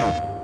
プ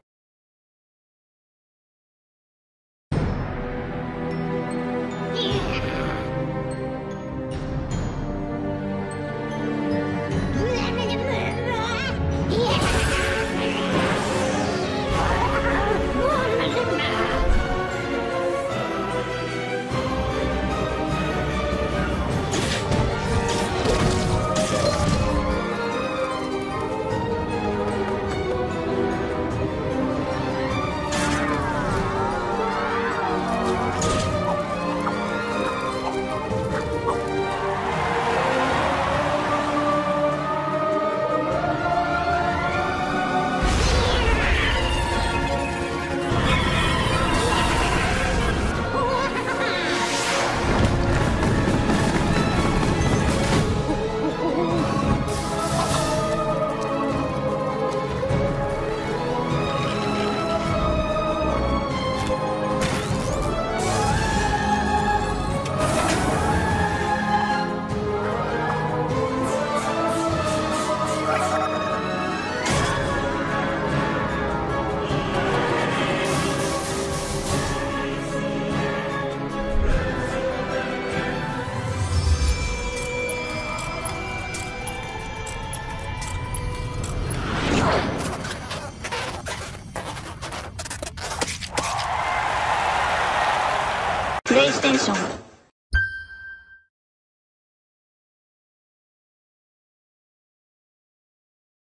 イステーション